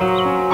Música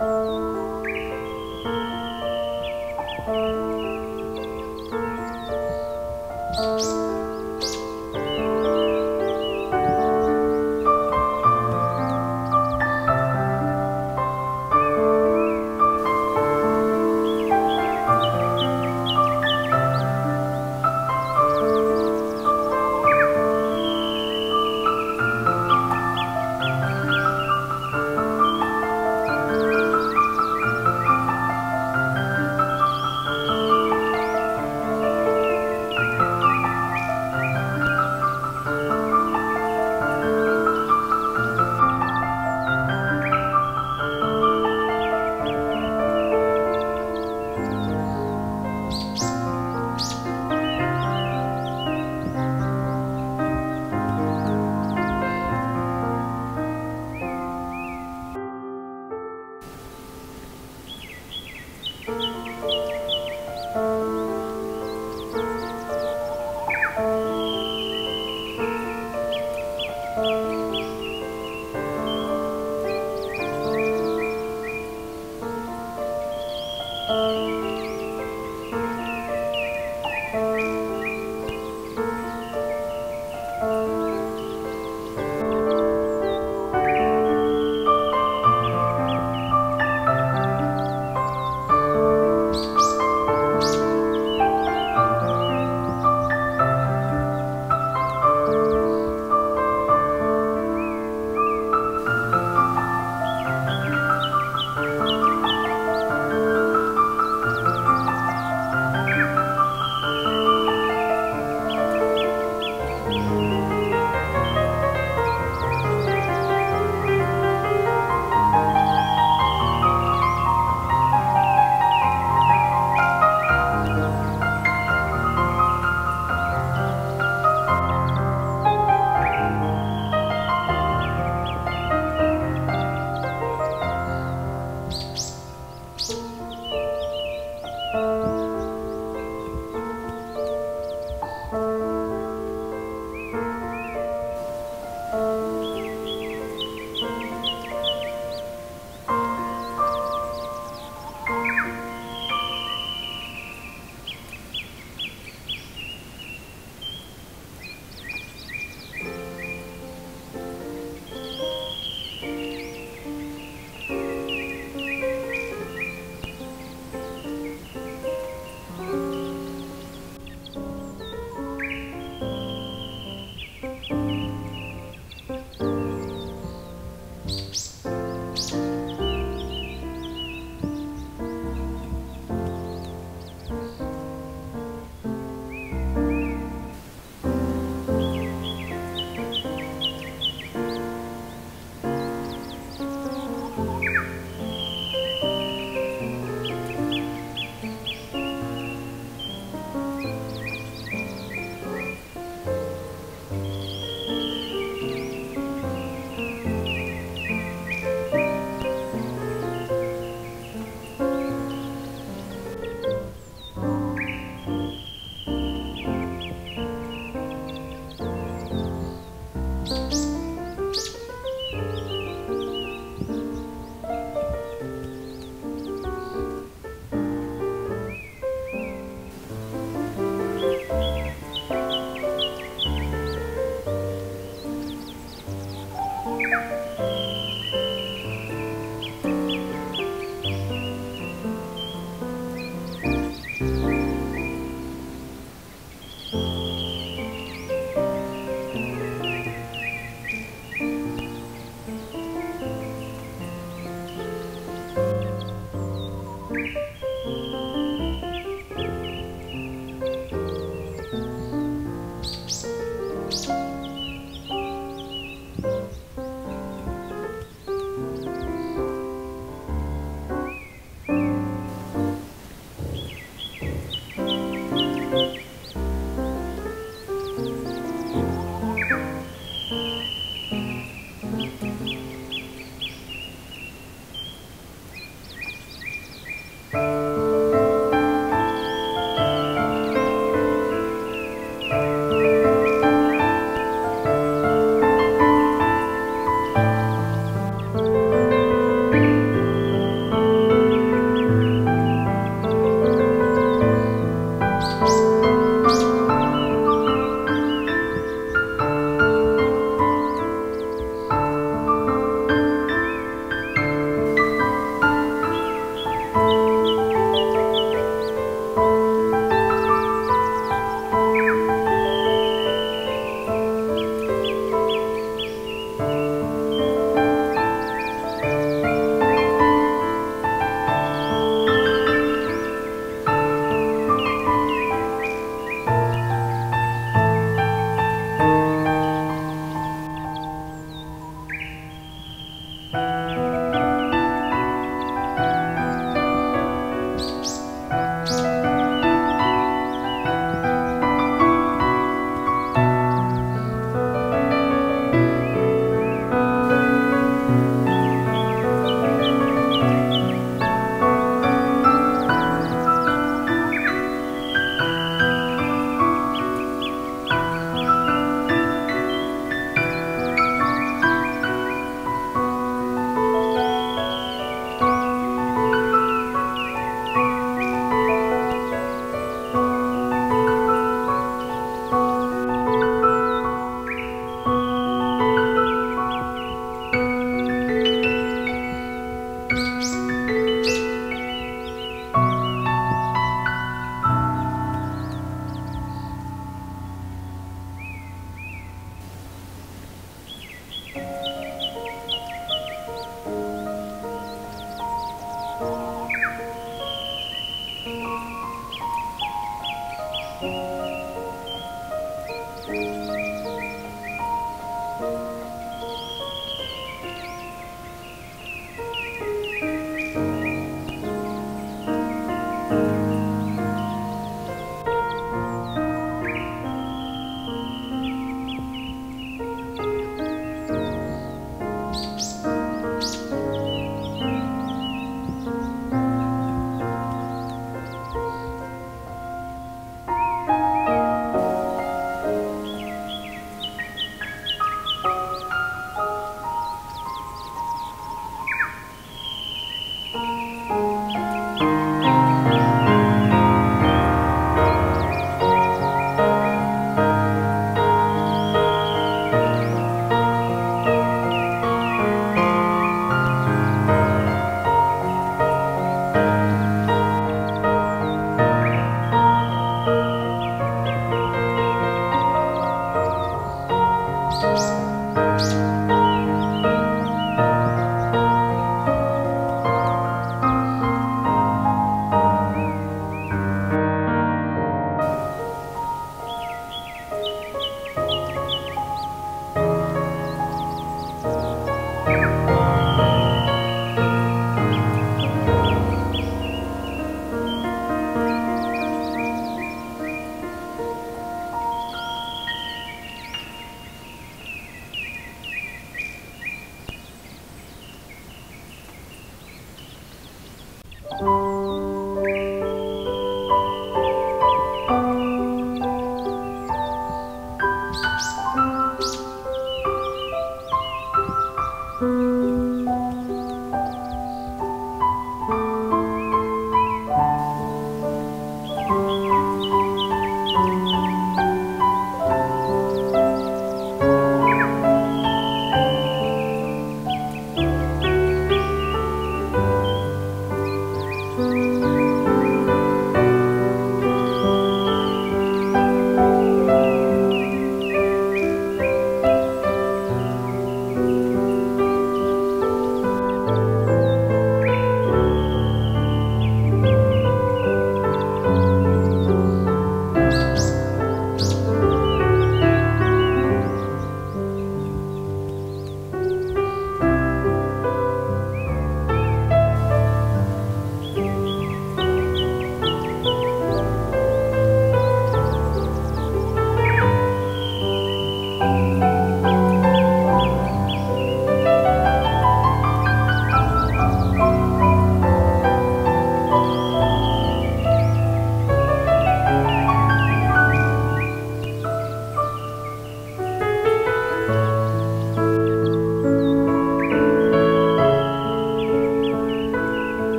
Música